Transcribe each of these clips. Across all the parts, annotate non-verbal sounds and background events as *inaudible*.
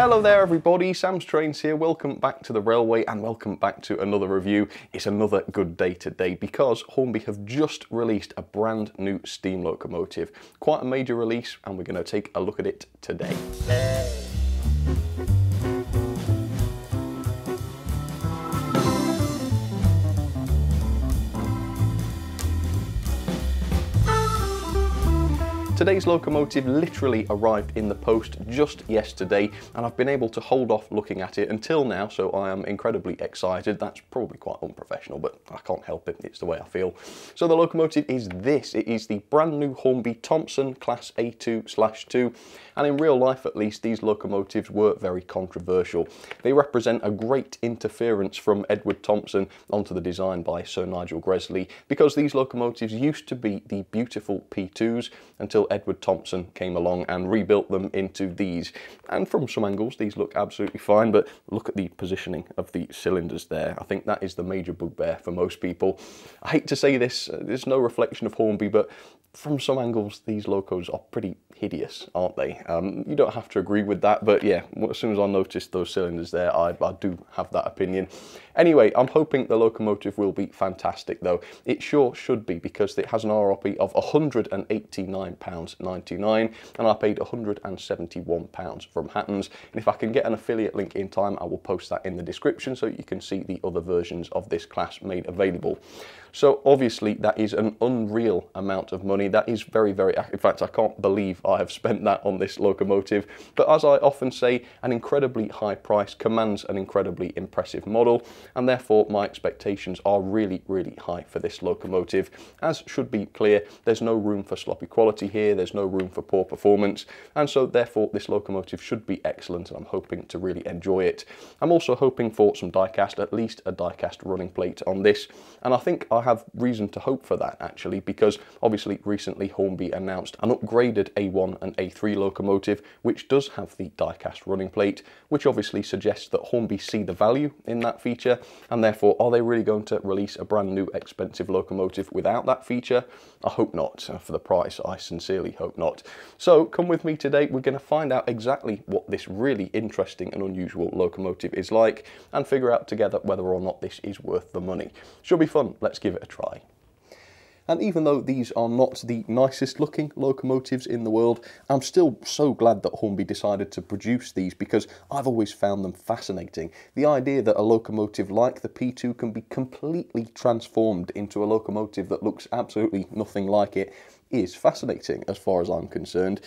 Hello there everybody, Sam's Trains here. Welcome back to the railway and welcome back to another review. It's another good day today because Hornby have just released a brand new steam locomotive. Quite a major release and we're going to take a look at it today. Today's locomotive literally arrived in the post just yesterday and I've been able to hold off looking at it until now so I am incredibly excited. That's probably quite unprofessional but I can't help it, it's the way I feel. So the locomotive is this, it is the brand new Hornby Thompson Class A2 2 and in real life at least these locomotives were very controversial. They represent a great interference from Edward Thompson onto the design by Sir Nigel Gresley because these locomotives used to be the beautiful P2s until Edward Thompson came along and rebuilt them into these. And from some angles, these look absolutely fine, but look at the positioning of the cylinders there. I think that is the major bugbear for most people. I hate to say this, uh, there's no reflection of Hornby, but from some angles, these locos are pretty hideous, aren't they? Um, you don't have to agree with that, but yeah, as soon as I noticed those cylinders there, I, I do have that opinion. Anyway, I'm hoping the locomotive will be fantastic though. It sure should be because it has an RRP of £189.99 and I paid £171 from Hattons. And if I can get an affiliate link in time, I will post that in the description so you can see the other versions of this class made available. So obviously that is an unreal amount of money. That is very, very, in fact, I can't believe I have spent that on this locomotive. But as I often say, an incredibly high price commands an incredibly impressive model. And therefore my expectations are really, really high for this locomotive. As should be clear, there's no room for sloppy quality here. There's no room for poor performance. And so therefore this locomotive should be excellent and I'm hoping to really enjoy it. I'm also hoping for some diecast, at least a diecast running plate on this. And I think I have reason to hope for that actually because obviously recently Hornby announced an upgraded A1 and A3 locomotive which does have the diecast running plate which obviously suggests that Hornby see the value in that feature and therefore are they really going to release a brand new expensive locomotive without that feature? I hope not. Uh, for the price I sincerely hope not. So come with me today we're going to find out exactly what this really interesting and unusual locomotive is like and figure out together whether or not this is worth the money. Should be fun. Let's give give it a try. And even though these are not the nicest looking locomotives in the world, I'm still so glad that Hornby decided to produce these because I've always found them fascinating. The idea that a locomotive like the P2 can be completely transformed into a locomotive that looks absolutely nothing like it is fascinating as far as I'm concerned.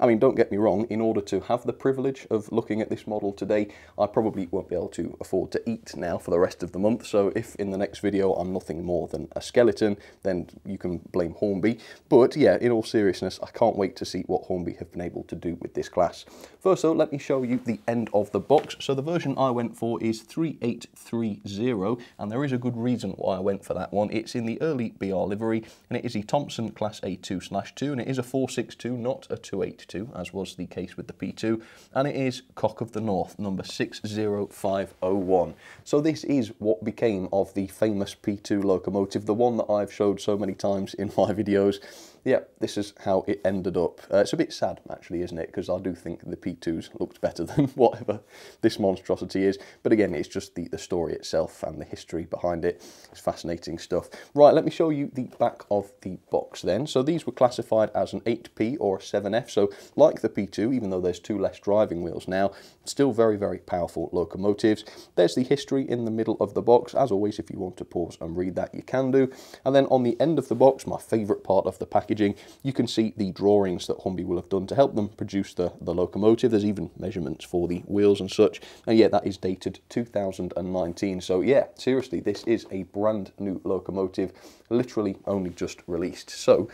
I mean, don't get me wrong, in order to have the privilege of looking at this model today, I probably won't be able to afford to eat now for the rest of the month. So if in the next video I'm nothing more than a skeleton, then you can blame Hornby. But yeah, in all seriousness, I can't wait to see what Hornby have been able to do with this class. First though, let me show you the end of the box. So the version I went for is 3830, and there is a good reason why I went for that one. It's in the early BR livery, and it is the Thompson Class A2-2, and it is a 462, not a 282 as was the case with the P2, and it is Cock of the North, number 60501. So this is what became of the famous P2 locomotive, the one that I've showed so many times in my *laughs* videos, yeah, this is how it ended up. Uh, it's a bit sad, actually, isn't it? Because I do think the P2s looked better *laughs* than whatever this monstrosity is. But again, it's just the, the story itself and the history behind it. It's fascinating stuff. Right, let me show you the back of the box then. So these were classified as an 8P or a 7F. So like the P2, even though there's two less driving wheels now, still very, very powerful locomotives. There's the history in the middle of the box. As always, if you want to pause and read that, you can do. And then on the end of the box, my favourite part of the packaging, you can see the drawings that Hornby will have done to help them produce the, the locomotive. There's even measurements for the wheels and such. And yeah, that is dated 2019. So yeah, seriously, this is a brand new locomotive, literally only just released. So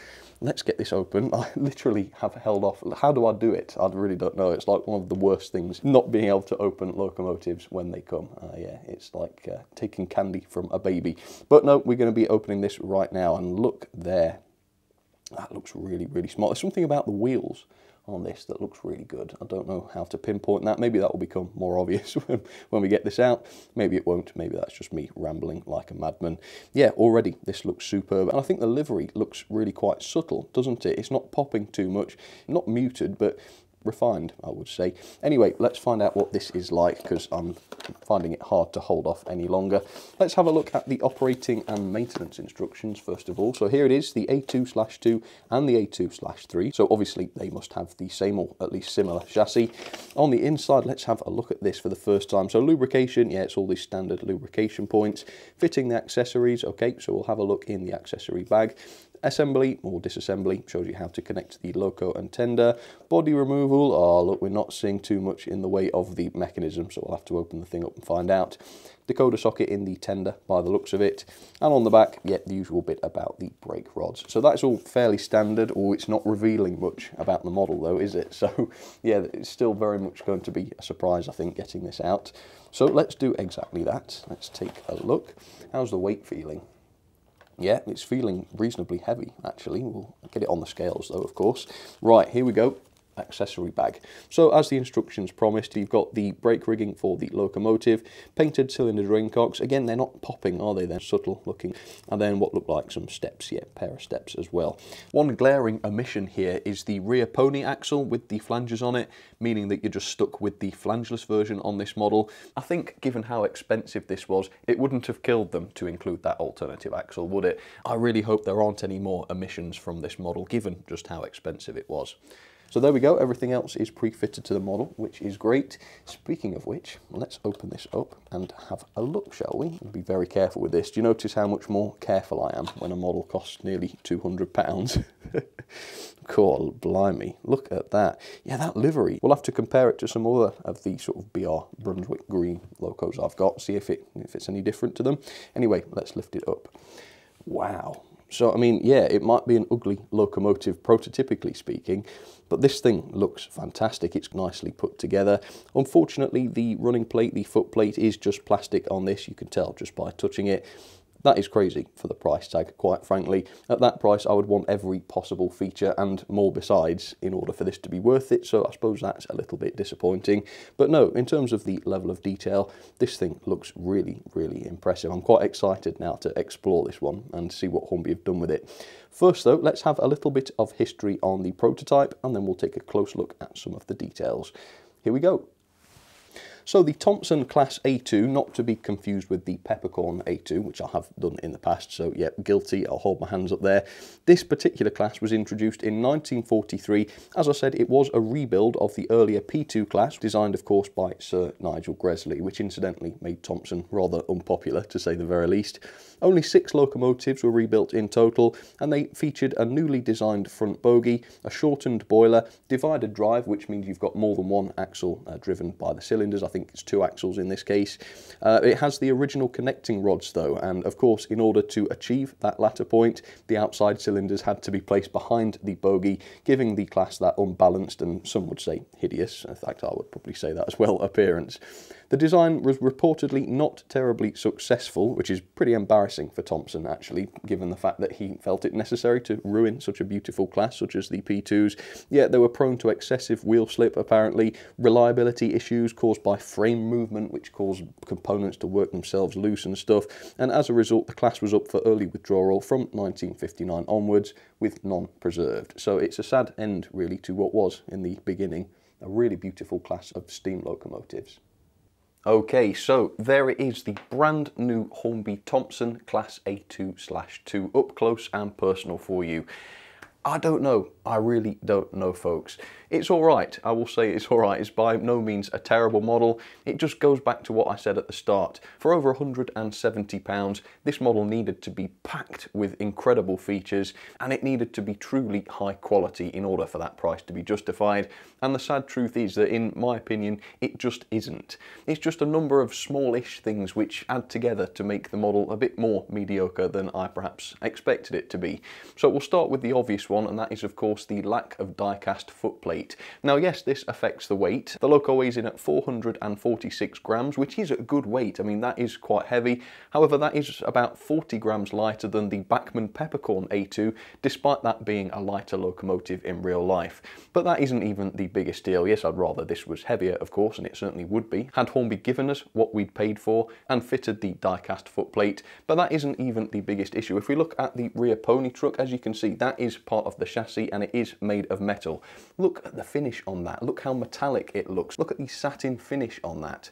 let's get this open. *laughs* I literally have held off. How do I do it? I really don't know. It's like one of the worst things, not being able to open locomotives when they come. Uh, yeah, it's like uh, taking candy from a baby. But no, we're going to be opening this right now. And look there. That looks really, really smart. There's something about the wheels on this that looks really good. I don't know how to pinpoint that. Maybe that will become more obvious *laughs* when, when we get this out. Maybe it won't. Maybe that's just me rambling like a madman. Yeah, already this looks superb. And I think the livery looks really quite subtle, doesn't it? It's not popping too much, not muted, but refined, I would say. Anyway, let's find out what this is like because I'm finding it hard to hold off any longer. Let's have a look at the operating and maintenance instructions first of all. So here it is, the A2 slash 2 and the A2 slash 3. So obviously they must have the same or at least similar chassis. On the inside, let's have a look at this for the first time. So lubrication, yeah, it's all these standard lubrication points. Fitting the accessories, okay, so we'll have a look in the accessory bag. Assembly or disassembly shows you how to connect the loco and tender. Body removal, oh look, we're not seeing too much in the way of the mechanism, so we'll have to open the thing up and find out. Decoder socket in the tender by the looks of it. And on the back, yeah, the usual bit about the brake rods. So that's all fairly standard, or it's not revealing much about the model though, is it? *laughs* So yeah, it's still very much going to be a surprise, I think, getting this out. So let's do exactly that. Let's take a look. How's the weight feeling? Yeah, it's feeling reasonably heavy, actually. We'll get it on the scales, though, of course. Right, here we go accessory bag. So as the instructions promised, you've got the brake rigging for the locomotive, painted cylinder drain cocks. Again, they're not popping, are they? They're subtle looking. And then what look like some steps, yeah, pair of steps as well. One glaring omission here is the rear pony axle with the flanges on it, meaning that you're just stuck with the flangeless version on this model. I think given how expensive this was, it wouldn't have killed them to include that alternative axle, would it? I really hope there aren't any more omissions from this model, given just how expensive it was. So there we go, everything else is pre-fitted to the model, which is great. Speaking of which, let's open this up and have a look, shall we? be very careful with this. Do you notice how much more careful I am when a model costs nearly £200? *laughs* cool, blimey, look at that. Yeah, that livery, we'll have to compare it to some other of the sort of BR Brunswick green locos I've got, see if, it, if it's any different to them. Anyway, let's lift it up. Wow, so, I mean, yeah, it might be an ugly locomotive, prototypically speaking, but this thing looks fantastic. It's nicely put together. Unfortunately, the running plate, the foot plate, is just plastic on this. You can tell just by touching it. That is crazy for the price tag, quite frankly. At that price, I would want every possible feature and more besides in order for this to be worth it, so I suppose that's a little bit disappointing. But no, in terms of the level of detail, this thing looks really, really impressive. I'm quite excited now to explore this one and see what Hornby have done with it. First though, let's have a little bit of history on the prototype and then we'll take a close look at some of the details. Here we go. So the Thompson Class A2, not to be confused with the Peppercorn A2, which I have done in the past, so yeah, guilty, I'll hold my hands up there. This particular class was introduced in 1943. As I said, it was a rebuild of the earlier P2 class, designed of course by Sir Nigel Gresley, which incidentally made Thompson rather unpopular, to say the very least. Only six locomotives were rebuilt in total, and they featured a newly designed front bogie, a shortened boiler, divided drive, which means you've got more than one axle uh, driven by the cylinders. I think it's two axles in this case. Uh, it has the original connecting rods though, and of course in order to achieve that latter point, the outside cylinders had to be placed behind the bogie, giving the class that unbalanced and some would say hideous, in fact I would probably say that as well, appearance. The design was reportedly not terribly successful, which is pretty embarrassing for Thompson actually, given the fact that he felt it necessary to ruin such a beautiful class such as the P2s. Yet they were prone to excessive wheel slip apparently, reliability issues caused by frame movement which caused components to work themselves loose and stuff, and as a result the class was up for early withdrawal from 1959 onwards with none preserved. So it's a sad end really to what was in the beginning a really beautiful class of steam locomotives. Okay, so there it is, the brand new Hornby Thompson Class A2 slash 2 up close and personal for you. I don't know. I really don't know, folks. It's all right. I will say it's all right. It's by no means a terrible model. It just goes back to what I said at the start. For over £170, this model needed to be packed with incredible features and it needed to be truly high quality in order for that price to be justified. And the sad truth is that, in my opinion, it just isn't. It's just a number of smallish things which add together to make the model a bit more mediocre than I perhaps expected it to be. So we'll start with the obvious one and that is of course the lack of die-cast footplate. Now yes, this affects the weight. The Loco weighs in at 446 grams, which is a good weight. I mean, that is quite heavy. However, that is about 40 grams lighter than the Bachmann Peppercorn A2, despite that being a lighter locomotive in real life. But that isn't even the biggest deal. Yes, I'd rather this was heavier, of course, and it certainly would be, had Hornby given us what we'd paid for and fitted the die-cast footplate, but that isn't even the biggest issue. If we look at the rear pony truck, as you can see, that is part of the chassis and it is made of metal. Look at the finish on that. Look how metallic it looks. Look at the satin finish on that.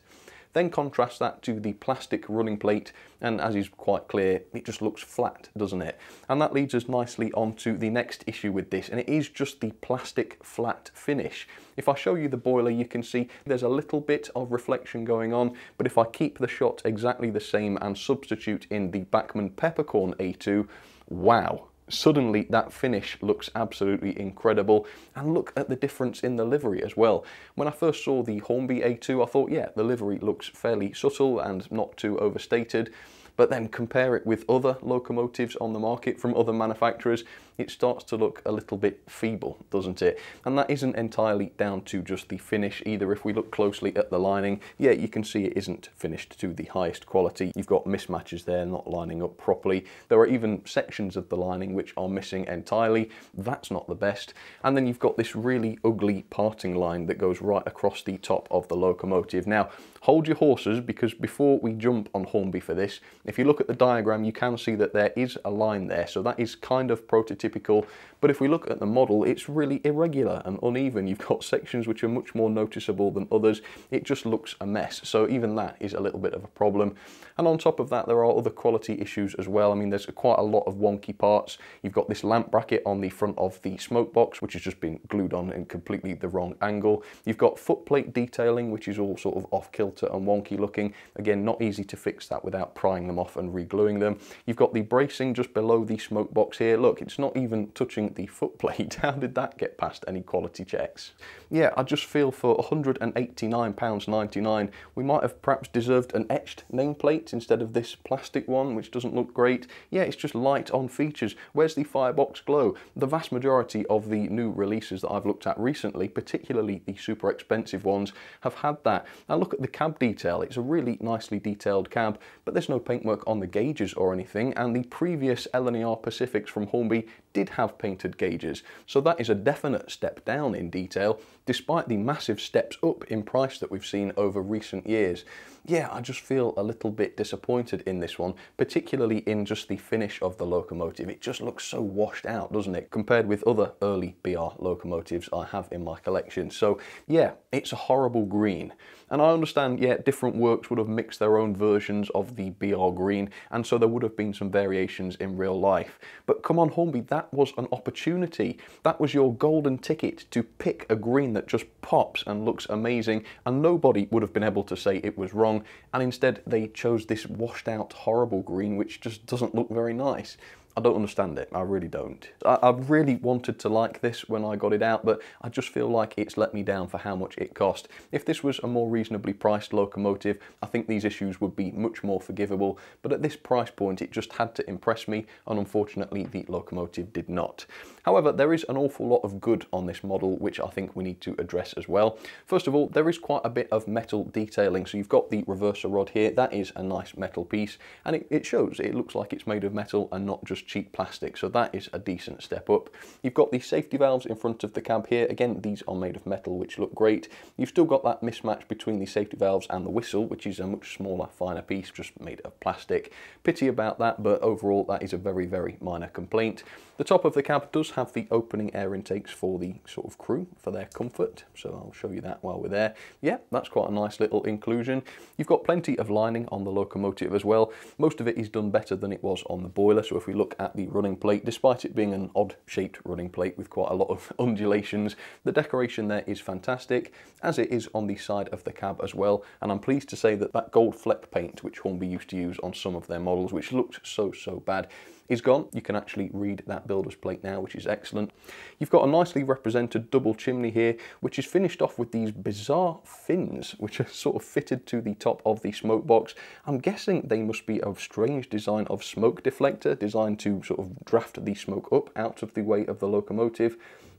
Then contrast that to the plastic running plate and as is quite clear, it just looks flat, doesn't it? And that leads us nicely on to the next issue with this and it is just the plastic flat finish. If I show you the boiler, you can see there's a little bit of reflection going on, but if I keep the shot exactly the same and substitute in the Bachmann Peppercorn A2, wow, suddenly that finish looks absolutely incredible and look at the difference in the livery as well. When I first saw the Hornby A2 I thought yeah the livery looks fairly subtle and not too overstated but then compare it with other locomotives on the market from other manufacturers, it starts to look a little bit feeble, doesn't it? And that isn't entirely down to just the finish either. If we look closely at the lining, yeah, you can see it isn't finished to the highest quality. You've got mismatches there not lining up properly. There are even sections of the lining which are missing entirely. That's not the best. And then you've got this really ugly parting line that goes right across the top of the locomotive. Now, hold your horses because before we jump on Hornby for this, if you look at the diagram, you can see that there is a line there. So that is kind of prototypical typical but if we look at the model, it's really irregular and uneven. You've got sections which are much more noticeable than others. It just looks a mess. So even that is a little bit of a problem. And on top of that, there are other quality issues as well. I mean, there's quite a lot of wonky parts. You've got this lamp bracket on the front of the smoke box, which has just been glued on in completely the wrong angle. You've got footplate detailing, which is all sort of off kilter and wonky looking. Again, not easy to fix that without prying them off and re-gluing them. You've got the bracing just below the smoke box here. Look, it's not even touching the footplate. *laughs* How did that get past any quality checks? Yeah, I just feel for £189.99, we might have perhaps deserved an etched nameplate instead of this plastic one, which doesn't look great. Yeah, it's just light on features. Where's the Firebox Glow? The vast majority of the new releases that I've looked at recently, particularly the super expensive ones, have had that. Now look at the cab detail. It's a really nicely detailed cab, but there's no paintwork on the gauges or anything, and the previous LNER Pacifics from Hornby did have painted gauges, so that is a definite step down in detail, despite the massive steps up in price that we've seen over recent years. Yeah, I just feel a little bit disappointed in this one, particularly in just the finish of the locomotive. It just looks so washed out, doesn't it, compared with other early BR locomotives I have in my collection. So yeah, it's a horrible green. And I understand, yeah, different works would have mixed their own versions of the BR green, and so there would have been some variations in real life. But come on, Hornby, that was an opportunity. That was your golden ticket to pick a green that just pops and looks amazing, and nobody would have been able to say it was wrong, and instead they chose this washed out horrible green which just doesn't look very nice. I don't understand it. I really don't. I, I, really wanted to like this when I got it out, but I just feel like it's let me down for how much it cost. If this was a more reasonably priced locomotive, I think these issues would be much more forgivable, but at this price point, it just had to impress me, and unfortunately, the locomotive did not. However, there is an awful lot of good on this model, which I think we need to address as well. First of all, there is quite a bit of metal detailing. So you've got the reverser rod here. That is a nice metal piece, and it, it shows. It looks like it's made of metal and not just cheap plastic, so that is a decent step up. You've got the safety valves in front of the cab here. Again, these are made of metal, which look great. You've still got that mismatch between the safety valves and the whistle, which is a much smaller, finer piece, just made of plastic. Pity about that, but overall, that is a very, very minor complaint. The top of the cab does have the opening air intakes for the sort of crew, for their comfort, so I'll show you that while we're there. Yeah, that's quite a nice little inclusion. You've got plenty of lining on the locomotive as well. Most of it is done better than it was on the boiler, so if we look at the running plate, despite it being an odd shaped running plate with quite a lot of *laughs* undulations, the decoration there is fantastic, as it is on the side of the cab as well, and I'm pleased to say that that gold fleck paint, which Hornby used to use on some of their models, which looked so, so bad, is gone. You can actually read that builder's plate now, which is excellent. You've got a nicely represented double chimney here, which is finished off with these bizarre fins, which are sort of fitted to the top of the smoke box. I'm guessing they must be a strange design of smoke deflector, designed to sort of draft the smoke up out of the way of the locomotive.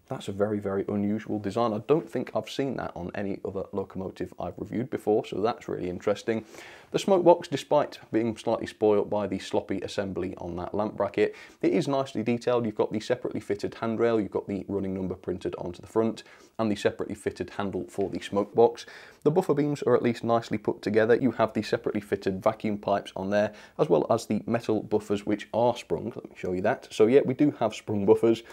That's a very, very unusual design. I don't think I've seen that on any other locomotive I've reviewed before, so that's really interesting. The smoke box, despite being slightly spoilt by the sloppy assembly on that lamp bracket, it is nicely detailed. You've got the separately fitted handrail, you've got the running number printed onto the front, and the separately fitted handle for the smoke box. The buffer beams are at least nicely put together. You have the separately fitted vacuum pipes on there, as well as the metal buffers which are sprung. Let me show you that. So yeah, we do have sprung buffers.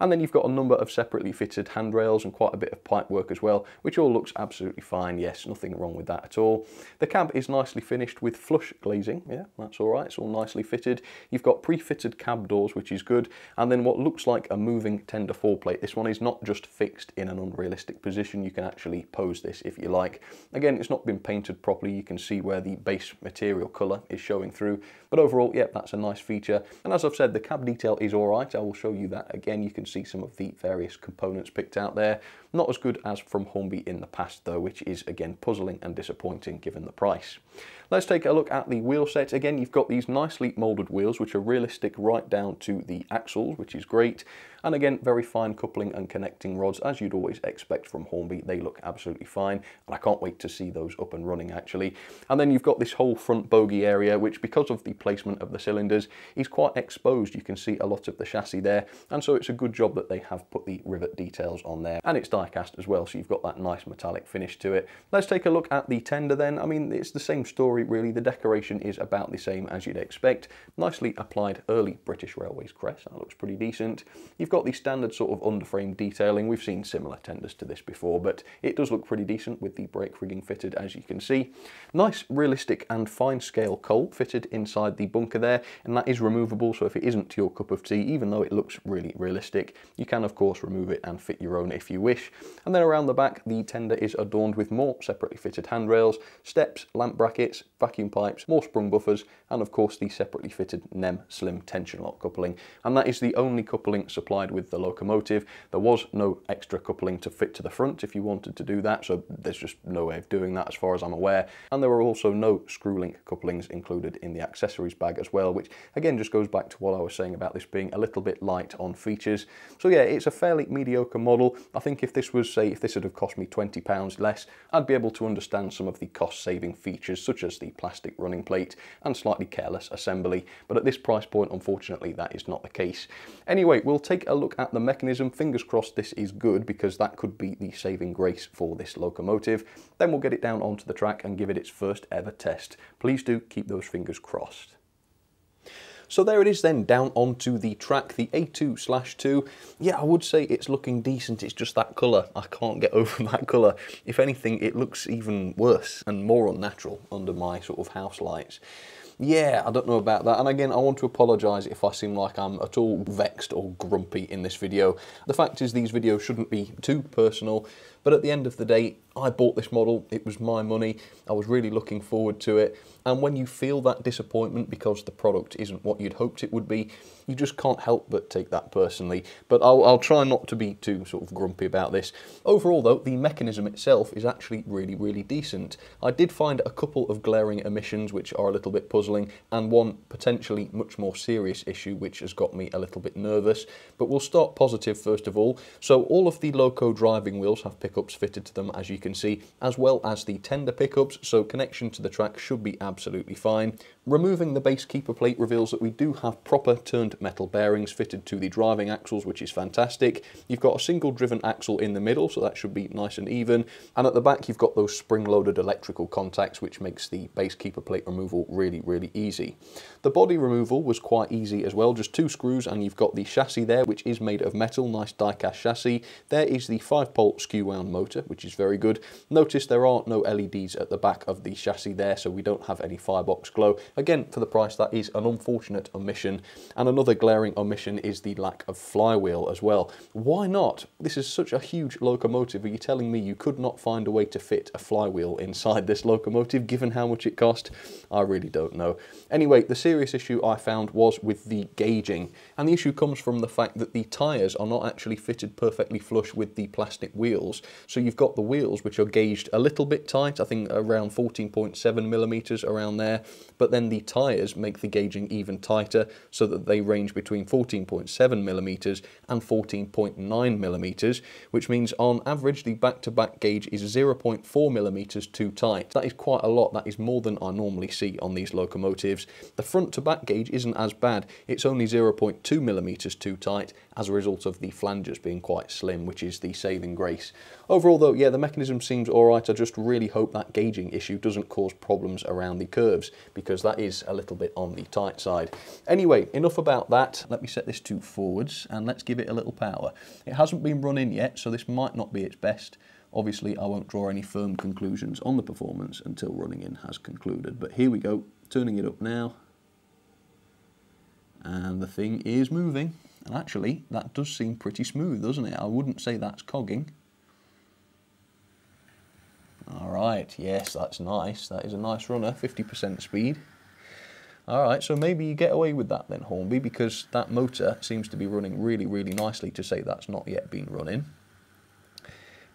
And then you've got a number of separately fitted handrails and quite a bit of pipe work as well, which all looks absolutely fine. Yes, nothing wrong with that at all. The cab is nicely finished with flush glazing. Yeah, that's all right. It's all nicely fitted. You've got pre-fitted cab doors, which is good. And then what looks like a moving tender foreplate. This one is not just fixed in an unrealistic position. You can actually pose this if you like. Again, it's not been painted properly. You can see where the base material colour is showing through. But overall, yeah, that's a nice feature. And as I've said, the cab detail is all right. I will show you that again. You can see some of the various components picked out there. Not as good as from Hornby in the past though, which is again puzzling and disappointing given the price. Let's take a look at the wheel set. Again, you've got these nicely moulded wheels, which are realistic right down to the axles, which is great. And again, very fine coupling and connecting rods, as you'd always expect from Hornby. They look absolutely fine, and I can't wait to see those up and running actually. And then you've got this whole front bogie area, which because of the placement of the cylinders, is quite exposed. You can see a lot of the chassis there, and so it's a good job that they have put the rivet details on there. And it's die-cast as well, so you've got that nice metallic finish to it. Let's take a look at the tender then. I mean, it's the same story really. The decoration is about the same as you'd expect. Nicely applied early British Railways crest. That looks pretty decent. You've got the standard sort of underframe detailing. We've seen similar tenders to this before, but it does look pretty decent with the brake rigging fitted, as you can see. Nice, realistic and fine scale coal fitted inside the bunker there, and that is removable, so if it isn't to your cup of tea, even though it looks really realistic, you can of course remove it and fit your own if you wish. And then around the back, the tender is adorned with more separately fitted handrails, steps, lamp brackets, vacuum pipes, more sprung buffers, and of course the separately fitted NEM Slim tension lock coupling. And that is the only coupling supplied with the locomotive. There was no extra coupling to fit to the front if you wanted to do that, so there's just no way of doing that as far as I'm aware. And there were also no screw link couplings included in the accessories bag as well, which again just goes back to what I was saying about this being a little bit light on features. So yeah, it's a fairly mediocre model. I think if this was, say, if this had have cost me £20 less, I'd be able to understand some of the cost saving features such as the plastic running plate and slightly careless assembly, but at this price point, unfortunately, that is not the case. Anyway, we'll take a look at the mechanism. Fingers crossed this is good because that could be the saving grace for this locomotive. Then we'll get it down onto the track and give it its first ever test. Please do keep those fingers crossed. So there it is then, down onto the track, the A2 slash 2. Yeah, I would say it's looking decent, it's just that colour. I can't get *laughs* over that colour. If anything, it looks even worse and more unnatural under my sort of house lights yeah, I don't know about that. And again, I want to apologise if I seem like I'm at all vexed or grumpy in this video. The fact is these videos shouldn't be too personal, but at the end of the day, I bought this model, it was my money, I was really looking forward to it, and when you feel that disappointment because the product isn't what you'd hoped it would be, you just can't help but take that personally. But I'll, I'll try not to be too sort of grumpy about this. Overall though, the mechanism itself is actually really, really decent. I did find a couple of glaring omissions which are a little bit puzzling, and one potentially much more serious issue which has got me a little bit nervous. But we'll start positive first of all. So all of the Loco driving wheels have pickups fitted to them as you can see, as well as the tender pickups, so connection to the track should be absolutely fine. Removing the base keeper plate reveals that we do have proper turned metal bearings fitted to the driving axles, which is fantastic. You've got a single driven axle in the middle, so that should be nice and even. And at the back, you've got those spring-loaded electrical contacts, which makes the base keeper plate removal really, really easy. The body removal was quite easy as well, just two screws, and you've got the chassis there, which is made of metal, nice die-cast chassis. There is the 5-pole skew-wound motor, which is very good. Notice there are no LEDs at the back of the chassis there, so we don't have any firebox glow. Again, for the price, that is an unfortunate omission. And another glaring omission is the lack of flywheel as well. Why not? This is such a huge locomotive. Are you telling me you could not find a way to fit a flywheel inside this locomotive, given how much it cost? I really don't know. Anyway, the serious issue I found was with the gauging. And the issue comes from the fact that the tyres are not actually fitted perfectly flush with the plastic wheels. So you've got the wheels which are gauged a little bit tight, I think around 14.7 millimeters around there, but then the tyres make the gauging even tighter so that they range between 14.7 millimeters and 14.9 millimeters, which means on average the back-to-back -back gauge is 0.4 millimeters too tight. That is quite a lot, that is more than I normally see on these locomotives. The front-to-back gauge isn't as bad, it's only 0.2 millimeters too tight as a result of the flanges being quite slim, which is the saving grace. Overall though, yeah, the mechanism seems alright, I just really hope that gauging issue doesn't cause problems around the curves, because that is a little bit on the tight side. Anyway, enough about that. Let me set this to forwards, and let's give it a little power. It hasn't been run in yet, so this might not be its best. Obviously, I won't draw any firm conclusions on the performance until running in has concluded. But here we go, turning it up now. And the thing is moving. And actually, that does seem pretty smooth, doesn't it? I wouldn't say that's cogging. All right, yes, that's nice. That is a nice runner, 50% speed. All right, so maybe you get away with that then, Hornby, because that motor seems to be running really, really nicely to say that's not yet been running.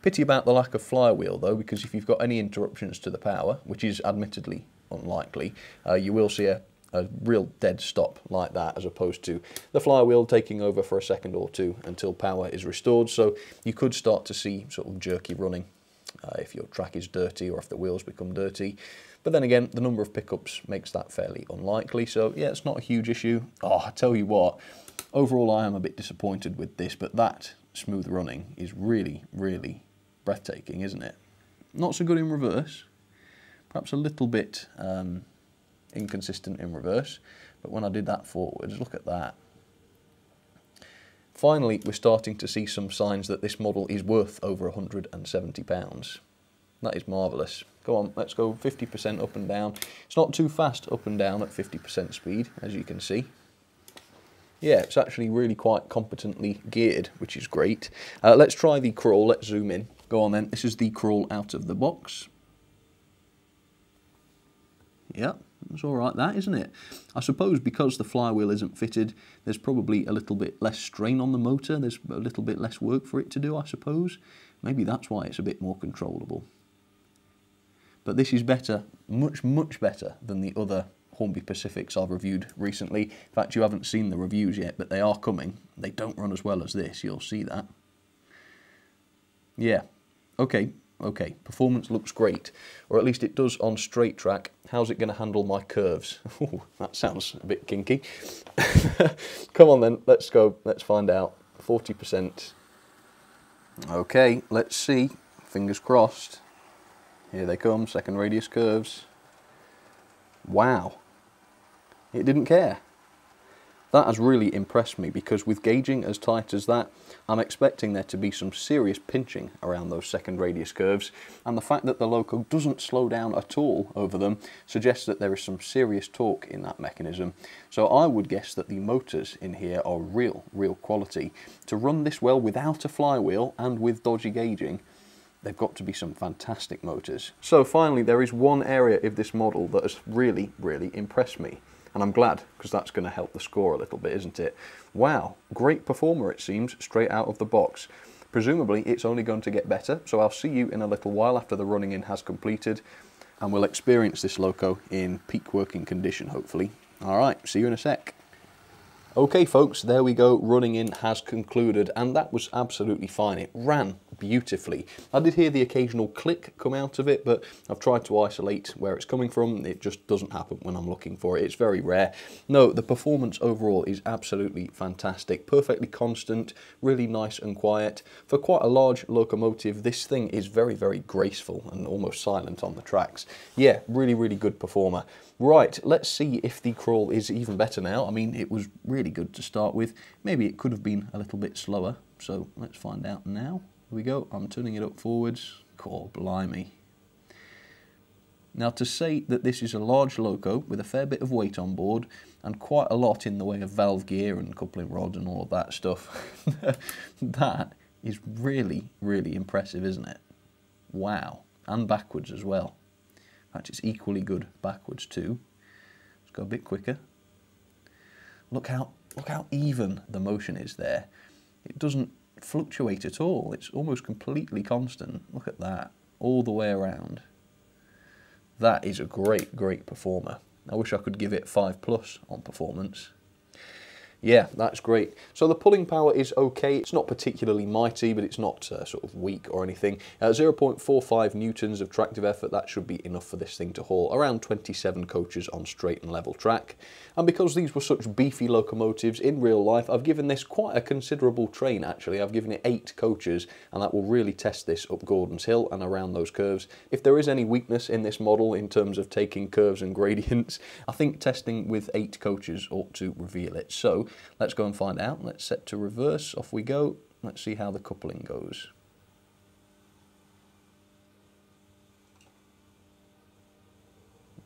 Pity about the lack of flywheel though, because if you've got any interruptions to the power, which is admittedly unlikely, uh, you will see a, a real dead stop like that as opposed to the flywheel taking over for a second or two until power is restored. So you could start to see sort of jerky running uh, if your track is dirty or if the wheels become dirty. But then again, the number of pickups makes that fairly unlikely. So yeah, it's not a huge issue. Oh, I tell you what, overall I am a bit disappointed with this, but that smooth running is really, really breathtaking, isn't it? Not so good in reverse, perhaps a little bit um, inconsistent in reverse, but when I did that forwards, look at that. Finally, we're starting to see some signs that this model is worth over £170. That is marvellous. Go on, let's go 50% up and down. It's not too fast up and down at 50% speed, as you can see. Yeah, it's actually really quite competently geared, which is great. Uh, let's try the crawl, let's zoom in. Go on then, this is the crawl out of the box. Yeah, it's all right that, isn't it? I suppose because the flywheel isn't fitted, there's probably a little bit less strain on the motor, there's a little bit less work for it to do, I suppose. Maybe that's why it's a bit more controllable. But this is better, much, much better than the other Hornby Pacifics I've reviewed recently. In fact, you haven't seen the reviews yet, but they are coming. They don't run as well as this, you'll see that. Yeah, okay, okay, performance looks great, or at least it does on straight track. How's it going to handle my curves? *laughs* Ooh, that sounds a bit kinky. *laughs* Come on then, let's go, let's find out. 40%. Okay, let's see, fingers crossed. Here they come, second radius curves. Wow, it didn't care. That has really impressed me because with gauging as tight as that, I'm expecting there to be some serious pinching around those second radius curves and the fact that the Loco doesn't slow down at all over them suggests that there is some serious torque in that mechanism. So I would guess that the motors in here are real, real quality. To run this well without a flywheel and with dodgy gauging, they've got to be some fantastic motors. So finally, there is one area of this model that has really, really impressed me. And I'm glad, because that's going to help the score a little bit, isn't it? Wow, great performer it seems, straight out of the box. Presumably it's only going to get better, so I'll see you in a little while after the running in has completed, and we'll experience this loco in peak working condition, hopefully. Alright, see you in a sec. Okay folks, there we go, running in has concluded and that was absolutely fine. It ran beautifully. I did hear the occasional click come out of it, but I've tried to isolate where it's coming from. It just doesn't happen when I'm looking for it. It's very rare. No, the performance overall is absolutely fantastic. Perfectly constant, really nice and quiet. For quite a large locomotive, this thing is very, very graceful and almost silent on the tracks. Yeah, really, really good performer. Right, let's see if the crawl is even better now. I mean, it was really good to start with. Maybe it could have been a little bit slower, so let's find out now. Here we go, I'm turning it up forwards. Core, blimey. Now to say that this is a large loco with a fair bit of weight on board and quite a lot in the way of valve gear and coupling rod and all of that stuff, *laughs* that is really, really impressive, isn't it? Wow. And backwards as well. Fact, it's equally good backwards too. Let's go a bit quicker. Look how, look how even the motion is there. It doesn't fluctuate at all. It's almost completely constant. Look at that, all the way around. That is a great, great performer. I wish I could give it 5 plus on performance. Yeah, that's great. So the pulling power is okay. It's not particularly mighty, but it's not uh, sort of weak or anything. Uh, 0.45 newtons of tractive effort, that should be enough for this thing to haul around 27 coaches on straight and level track. And because these were such beefy locomotives in real life, I've given this quite a considerable train actually. I've given it eight coaches, and that will really test this up Gordon's Hill and around those curves. If there is any weakness in this model in terms of taking curves and gradients, I think testing with eight coaches ought to reveal it. So Let's go and find out. Let's set to reverse. Off we go. Let's see how the coupling goes.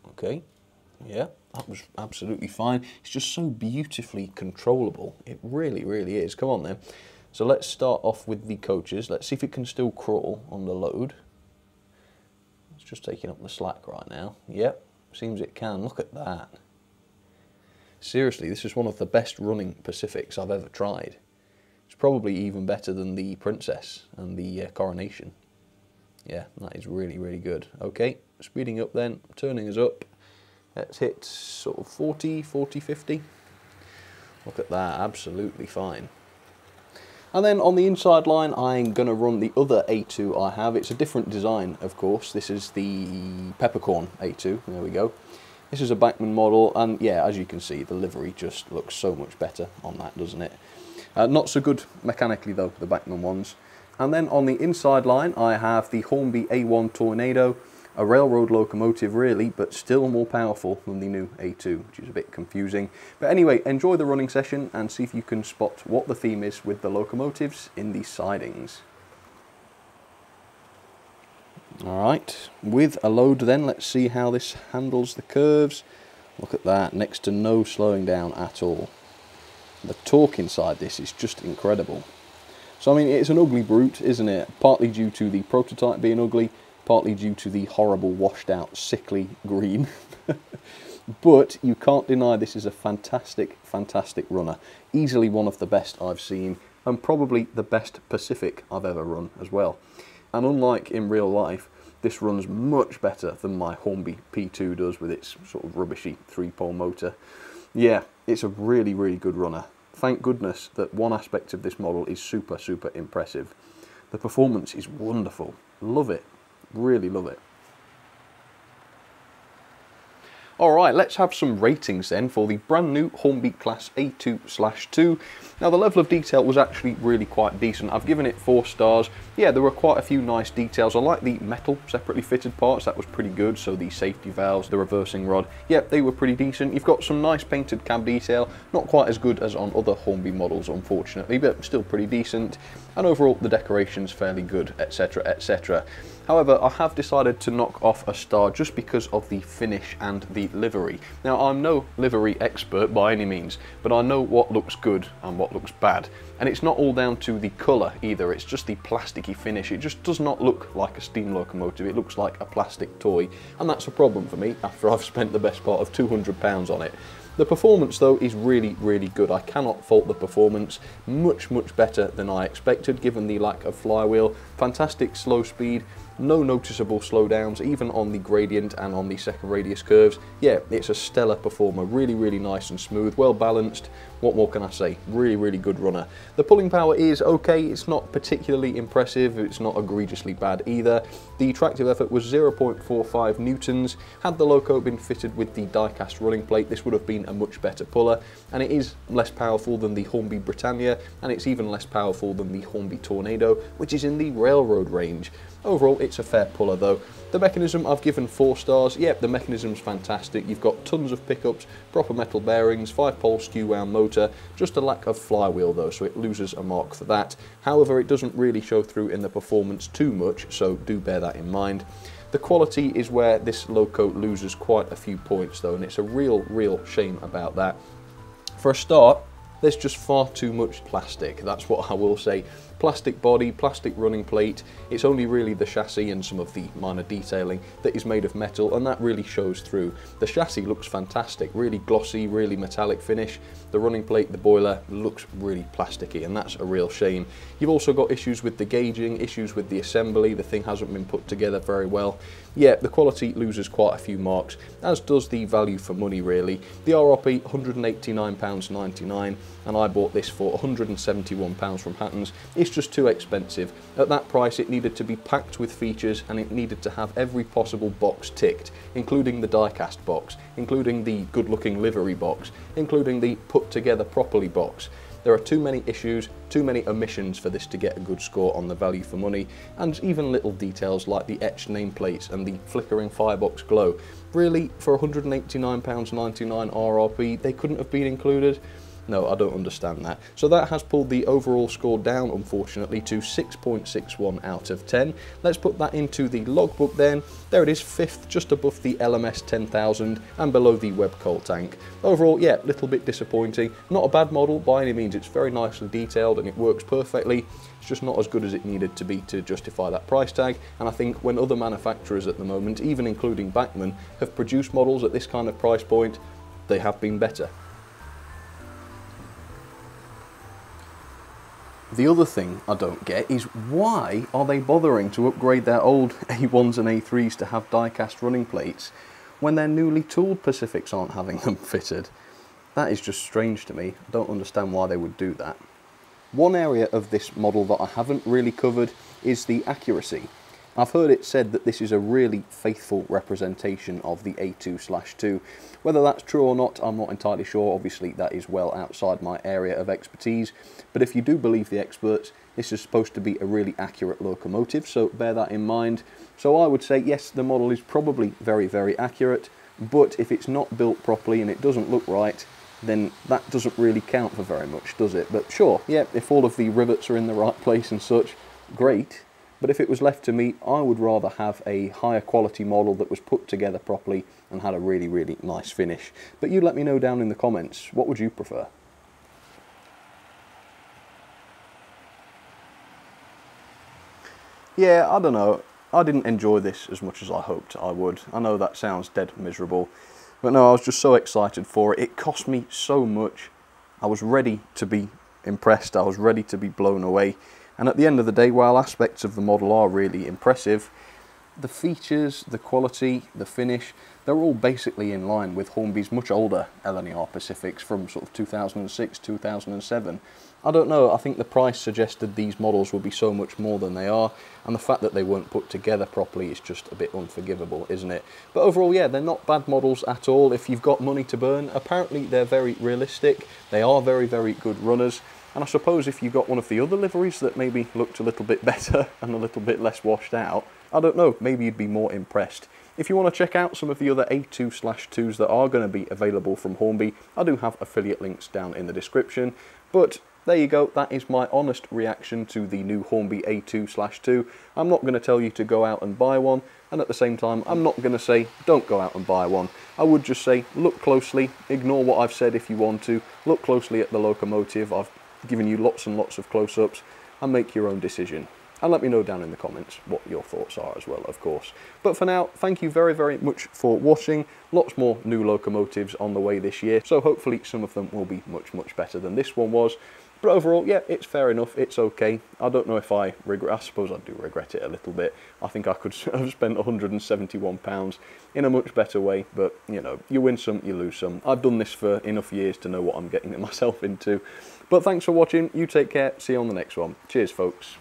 Okay, yeah, that was absolutely fine. It's just so beautifully controllable. It really, really is. Come on then. So let's start off with the coaches. Let's see if it can still crawl on the load. It's just taking up the slack right now. Yep, seems it can. Look at that. Seriously, this is one of the best running Pacifics I've ever tried. It's probably even better than the Princess and the uh, Coronation. Yeah, that is really, really good. Okay, speeding up then, turning us up. Let's hit sort of 40, 40, 50. Look at that, absolutely fine. And then on the inside line, I'm going to run the other A2 I have. It's a different design, of course. This is the Peppercorn A2. There we go. This is a Bachmann model, and yeah, as you can see, the livery just looks so much better on that, doesn't it? Uh, not so good mechanically though, the Bachmann ones. And then on the inside line, I have the Hornby A1 Tornado, a railroad locomotive really, but still more powerful than the new A2, which is a bit confusing. But anyway, enjoy the running session and see if you can spot what the theme is with the locomotives in these sidings. Alright, with a load then, let's see how this handles the curves. Look at that, next to no slowing down at all. The torque inside this is just incredible. So I mean, it's an ugly brute, isn't it? Partly due to the prototype being ugly, partly due to the horrible washed out, sickly green. *laughs* but you can't deny this is a fantastic, fantastic runner. Easily one of the best I've seen, and probably the best Pacific I've ever run as well. And unlike in real life, this runs much better than my Hornby P2 does with its sort of rubbishy three-pole motor. Yeah, it's a really, really good runner. Thank goodness that one aspect of this model is super, super impressive. The performance is wonderful. Love it. Really love it. Alright, let's have some ratings then for the brand new Hornby Class A2-2. Now the level of detail was actually really quite decent. I've given it 4 stars. Yeah, there were quite a few nice details. I like the metal separately fitted parts, that was pretty good. So the safety valves, the reversing rod, yeah, they were pretty decent. You've got some nice painted cab detail, not quite as good as on other Hornby models unfortunately, but still pretty decent. And overall the decoration's fairly good, etc, etc. However, I have decided to knock off a star just because of the finish and the livery. Now, I'm no livery expert by any means, but I know what looks good and what looks bad. And it's not all down to the colour either, it's just the plasticky finish. It just does not look like a steam locomotive, it looks like a plastic toy. And that's a problem for me after *laughs* I've spent the best part of £200 on it. The performance though is really, really good. I cannot fault the performance. Much, much better than I expected given the lack of flywheel. Fantastic slow speed, no noticeable slowdowns, even on the gradient and on the second radius curves. Yeah, it's a stellar performer, really, really nice and smooth, well balanced. What more can I say? Really, really good runner. The pulling power is okay, it's not particularly impressive, it's not egregiously bad either. The tractive effort was 0.45 newtons. Had the loco been fitted with the die-cast running plate, this would have been a much better puller, and it is less powerful than the Hornby Britannia, and it's even less powerful than the Hornby Tornado, which is in the railroad range. Overall, it's a fair puller though. The mechanism I've given four stars. Yep, the mechanism's fantastic. You've got tons of pickups, proper metal bearings, five pole skew wound motor, just a lack of flywheel though, so it loses a mark for that. However, it doesn't really show through in the performance too much, so do bear that in mind. The quality is where this loco loses quite a few points though, and it's a real, real shame about that. For a start, there's just far too much plastic, that's what I will say. Plastic body, plastic running plate. It's only really the chassis and some of the minor detailing that is made of metal and that really shows through. The chassis looks fantastic, really glossy, really metallic finish. The running plate, the boiler looks really plasticky and that's a real shame. You've also got issues with the gauging, issues with the assembly, the thing hasn't been put together very well. Yeah, the quality loses quite a few marks, as does the value for money really. The RRP £189.99 and I bought this for £171 from Hattons. It's just too expensive. At that price it needed to be packed with features and it needed to have every possible box ticked, including the diecast box, including the good looking livery box, including the put together properly box. There are too many issues, too many omissions for this to get a good score on the value for money, and even little details like the etched nameplates and the flickering firebox glow. Really, for £189.99 RRP, they couldn't have been included. No, I don't understand that. So that has pulled the overall score down, unfortunately, to 6.61 out of 10. Let's put that into the logbook then. There it is, fifth, just above the LMS 10,000 and below the Webb Coal tank. Overall, yeah, a little bit disappointing. Not a bad model by any means. It's very nicely detailed and it works perfectly. It's just not as good as it needed to be to justify that price tag. And I think when other manufacturers at the moment, even including Bachmann, have produced models at this kind of price point, they have been better. The other thing I don't get is why are they bothering to upgrade their old *laughs* A1s and A3s to have die-cast running plates when their newly tooled Pacifics aren't having them *laughs* fitted? That is just strange to me. I don't understand why they would do that. One area of this model that I haven't really covered is the accuracy. I've heard it said that this is a really faithful representation of the A2-2. Whether that's true or not, I'm not entirely sure. Obviously, that is well outside my area of expertise. But if you do believe the experts, this is supposed to be a really accurate locomotive, so bear that in mind. So I would say, yes, the model is probably very, very accurate, but if it's not built properly and it doesn't look right, then that doesn't really count for very much, does it? But sure, yeah, if all of the rivets are in the right *laughs* place and such, great. But if it was left to me, I would rather have a higher quality model that was put together properly and had a really, really nice finish. But you let me know down in the comments, what would you prefer? Yeah, I don't know. I didn't enjoy this as much as I hoped I would. I know that sounds dead miserable. But no, I was just so excited for it. It cost me so much. I was ready to be impressed. I was ready to be blown away. And at the end of the day, while aspects of the model are really impressive, the features, the quality, the finish, they're all basically in line with Hornby's much older LNER Pacifics from sort of 2006, 2007. I don't know, I think the price suggested these models would be so much more than they are, and the fact that they weren't put together properly is just a bit unforgivable, isn't it? But overall, yeah, they're not bad models at all. If you've got money to burn, apparently they're very realistic, they are very, very good runners, and I suppose if you got one of the other liveries that maybe looked a little bit *laughs* better and a little bit less washed out, I don't know, maybe you'd be more impressed. If you want to check out some of the other A2 slash 2s that are going to be available from Hornby, I do have affiliate links down in the description. But there you go, that is my honest reaction to the new Hornby A2 slash 2. I'm not going to tell you to go out and buy one, and at the same time, I'm not going to say don't go out and buy one. I would just say look closely, ignore what I've said if you want to, look closely at the locomotive. I've given you lots and lots of close-ups and make your own decision. And let me know down in the comments what your thoughts are as well, of course. But for now, thank you very, very much for watching. Lots more new locomotives on the way this year, so hopefully some of them will be much, much better than this one was. But overall, yeah, it's fair enough. It's okay. I don't know if I regret. I suppose I do regret it a little bit. I think I could *laughs* have spent 171 pounds in a much better way. But you know, you win some, you lose some. I've done this for enough years to know what I'm getting *laughs* myself into. But thanks for watching, you take care, see you on the next one. Cheers folks.